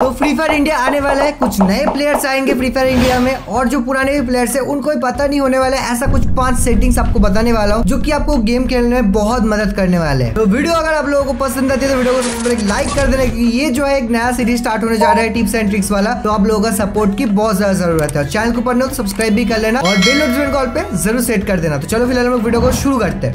तो free fire India आने वाला है। कुछ नए प्लेयर्स आएँगे फ्री फायर इंडिया में और जो पुराने भी प्लेयर्स है, उनको भी पता नहीं होने वाला है। ऐसा कुछ पाँच सेटिंग्स आपको बताने वाला हूँ, जो कि आपको गेम खेलने में बहुत मदद करने वाले हैं। तो वीडियो अगर आप लोगों को पसंद आती है तो वीडियो को लाइक कर देना कि ये जो है एक नया सीरीज़ स्टार्ट होने जा रहा है टिप्स एंड ट्रिक्स वाला। तो आप लोगों का सपोर्ट की बहुत ज़्यादा ज़रूरत है। चैनल को पढ़ना हो तो सब्सक्राइब भी कर लेना और बेल नोटिफिकेशन कॉल पे ज़रूर सेट कर देना। तो चलो फ़िलहाल हम वीडियो को शुरू करते हैं।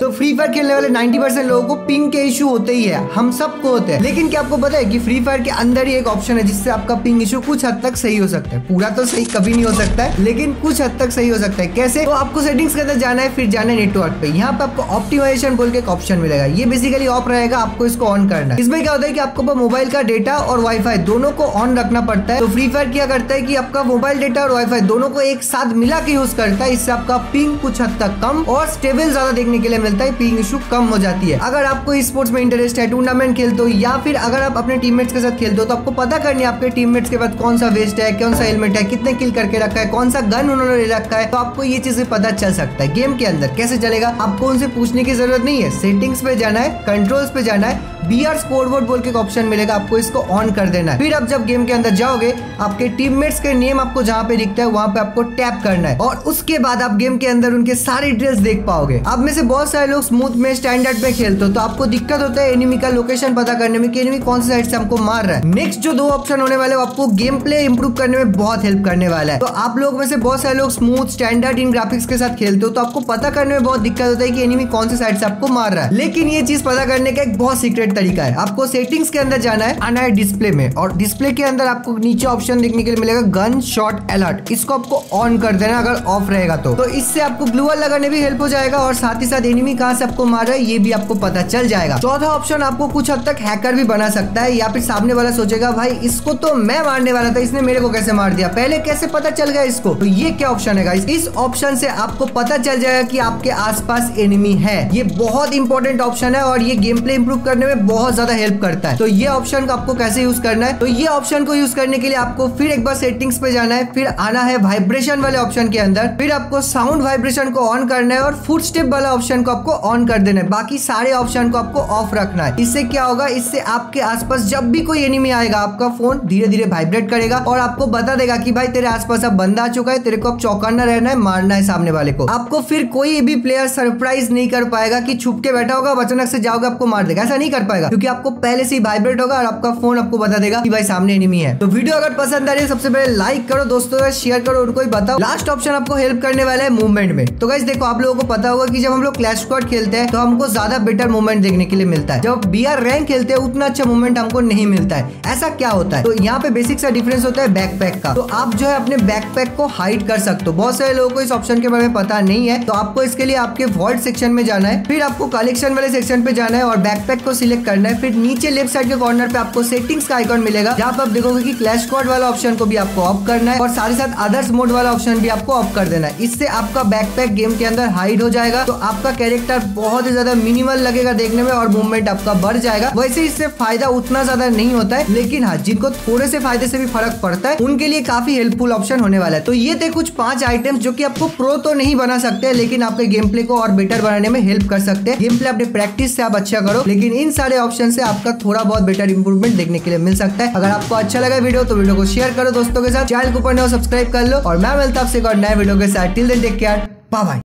तो फ्री फायर खेलने वाले 90 परसेंट लोगों को पिंग के इशू होते ही है। हम सबको होते हैं। लेकिन क्या आपको पता है कि फ्री फायर के अंदर ही एक ऑप्शन है जिससे आपका पिंग इशू कुछ हद तक सही हो सकता है। पूरा तो सही कभी नहीं हो सकता है, लेकिन कुछ हद तक सही हो सकता है। कैसे? तो आपको सेटिंग्स के अंदर जाना है, फिर जाना है नेटवर्क पे। यहाँ पे आपको ऑप्टिमाइजेशन बोल के एक ऑप्शन मिलेगा। ये बेसिकली ऑफ़ रहेगा, आपको इसको ऑन करना है। इसमें क्या होता है कि आपको मोबाइल का डेटा और वाईफाई दोनों को ऑन रखना पड़ता है। तो फ्री फायर क्या करता है कि आपका मोबाइल डेटा और वाईफाई दोनों को एक साथ मिला के यूज़ करता है। इससे आपका पिंग कुछ हद तक कम और स्टेबल ज़्यादा देखने के लिए मिलता है पिंग इशू कम हो जाती है। अगर आपको स्पोर्ट्स में इंटरेस्ट है टूर्नामेंट खेलते हो, या फिर अगर आप अपने टीममेट्स के साथ खेलते हो तो आपको पता करनी है आपके टीममेट्स के बाद कौन सा वेस्ट है, कौन सा हेलमेट है, कितने किल करके रखा है, कौन सा गन उन्होंने ले रखा है तो आपको ये चीज़ पता चल सकता है। गेम के अंदर कैसे चलेगा, आपको उनसे पूछने की ज़रूरत नहीं है। सेटिंग्स पे जाना है कंट्रोल्स पे जाना है बी आर स्पोर्ट बोर्ड बोल के ऑप्शन मिलेगा, आपको इसको ऑन कर देना है। फिर आप जब गेम के अंदर जाओगे, आपके टीममेट्स के नेम आपको जहाँ पे दिखता है, वहाँ पे आपको टैप करना है। और उसके बाद आप गेम के अंदर उनके सारे डिटेल्स देख पाओगे। अब में से बहुत सारे लोग स्मूथ में स्टैंडर्ड में खेलते हो तो आपको दिक्कत होता है एनिमी का लोकेशन पता करने में कि एनिमी कौन सी साइड से हमको मार रहा है। नेक्स्ट जो दो ऑप्शन होने वाले आपको गेम प्ले इंप्रूव करने में बहुत हेल्प करने वाला है। तो आप लोग में से बहुत सारे लोग स्मूथ स्टैंडर्ड इन ग्राफिक्स के साथ खेलते हो तो आपको पता करने में बहुत दिक्कत होता है कि एनिमी कौन सी साइड से आपको मार रहा है। लेकिन ये चीज़ पता करने का एक बहुत सीक्रेट तरीका है। आपको सेटिंग्स के अंदर जाना है, आना है डिस्प्ले में और डिस्प्ले के अंदर आपको नीचे ऑप्शन देखने के लिए मिलेगा गन शॉट अलर्ट इसको आपको ऑन कर देना अगर ऑफ़ रहेगा तो। तो इससे आपको ग्लूअर लगाने भी हेल्प हो जाएगा और साथ ही साथ एनिमी कहाँ से आपको मार रहा है, ये भी आपको पता चल जाएगा। चौथा ऑप्शन आपको कुछ हद तक हैकर भी बना सकता है या फिर सामने वाला सोचेगा, भाई, इसको तो मैं मारने वाला था, इसने मेरे को कैसे मार दिया? पहले कैसे पता चल गया इसको? तो ये क्या ऑप्शन है इस ऑप्शन से आपको पता चल जाएगा कि आपके आसपास एनिमी है। ये बहुत इंपॉर्टेंट ऑप्शन है और ये गेम प्ले इंप्रूव करने में बहुत ज़्यादा हेल्प करता है। तो ये ऑप्शन को आपको कैसे यूज़ करना है? तो ये ऑप्शन को यूज़ करने के लिए आपको फिर एक बार सेटिंग्स पे जाना है, फिर आना है वाइब्रेशन वाले ऑप्शन के अंदर, फिर आपको साउंड वाइब्रेशन को ऑन करना है और फुट स्टेप वाला ऑप्शन को आपको ऑन कर देना है। बाकी सारे ऑप्शन को आपको ऑफ़ रखना है। इससे क्या होगा? इससे आपके आसपास जब भी कोई एनिमी आएगा, आपका फ़ोन धीरे धीरे वाइब्रेट करेगा और आपको बता देगा कि भाई, तेरे आसपास अब बंदा आ चुका है, तेरे को अब चौकन्ना रहना है, मारना है सामने वाले को। आपको फिर कोई भी प्लेयर सरप्राइज़ नहीं कर पाएगा कि छुप के बैठा होगा अचानक से जाओगे, आपको मार देगा। ऐसा नहीं कर पाएगा। क्योंकि आपको पहले से ही वाइब्रेट होगा और आपका फ़ोन आपको बता देगा कि भाई सामने एनिमी है। तो वीडियो अगर पसंद आ रही है, सबसे पहले लाइक करो, दोस्तों शेयर करो उनको भी बताओ। लास्ट ऑप्शन आपको हेल्प करने वाला है मूवमेंट में। तो गाइस देखो, आप लोगों को पता होगा कि जब हम लोग क्लैश स्क्वाड खेलते हैं तो हमको ज़्यादा बेटर मूवमेंट देखने के लिए मिलता है। जब बी आर रैंक खेलते हैं, उतना अच्छा मूवमेंट हमको नहीं मिलता है। ऐसा क्या होता है? तो यहाँ पे बेसिक सा डिफरेंस होता है बैकपैक का। तो आप जो है अपने बैकपैक को हाइड कर सकते हो। बहुत सारे लोगों को इस ऑप्शन के बारे में पता नहीं है। तो आपको इसके लिए आपके वॉल्ट सेक्शन में जाना है। फिर आपको कलेक्शन वाले सेक्शन पे जाना है और बैकपैक को सिलेक्ट करना है। फिर नीचे लेफ़्ट साइड के कॉर्नर पे आपको सेटिंग्स का आइकॉन मिलेगा। जहाँ पे आप देखोगे कि क्लैश कोड वाला ऑप्शन को भी आपको ऑफ़ करना है और साथ ही साथ अदर्स मोड वाला ऑप्शन भी आपको ऑफ़ कर देना है। इससे आपका बैकपैक गेम के अंदर हाइड हो जाएगा। तो आपका कैरेक्टर बहुत ही ज़्यादा मिनिमल लगेगा देखने में और मूवमेंट आपका बढ़ जाएगा। वैसे इससे फ़ायदा उतना ज़्यादा नहीं होता है, लेकिन हाँ जिनको थोड़े से फ़ायदे से भी फ़र्क पड़ता है, उनके लिए काफ़ी हेल्पफुल ऑप्शन होने वाला है। तो ये थे कुछ पाँच आइटम्स जो कि आपको प्रो तो नहीं बना सकते, लेकिन आपके गेम प्ले को और बेटर बनाने में हेल्प कर सकते हैं। गेम प्ले अपने प्रैक्टिस से आप अच्छा करो, लेकिन इन सारे ऑप्शन से आपका थोड़ा बहुत बेटर इंप्रूवमेंट देखने के लिए मिल सकता है। अगर आपको अच्छा लगा वीडियो तो वीडियो को शेयर करो दोस्तों के साथ। चैनल को पढ़ने और सब्सक्राइब कर लो। और मैं मिलता आपसे एक और नए वीडियो के साथ। Till then take care bye